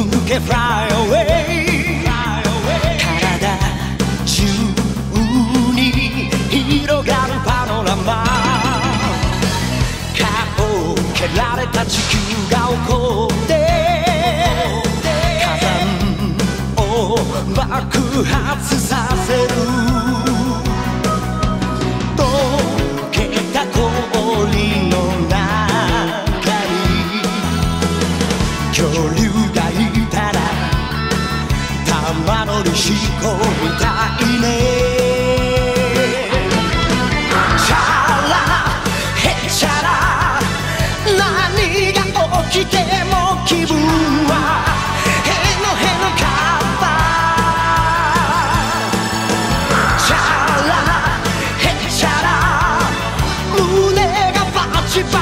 抜け Fly away 体中に広がるパノラマ。顔を蹴られた地球が起こって。火山を爆発させる。溶けた氷の中に。恐竜が玉乗りしこみたいねチャラヘチャラ何が起きても気分はへのへのかったチャラヘチャラ胸がバチバ